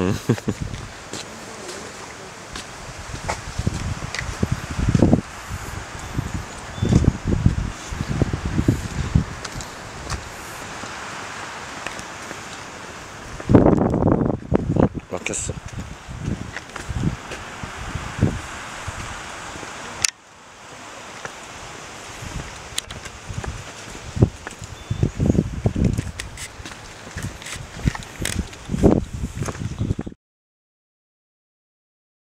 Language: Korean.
응. 어, 막혔어.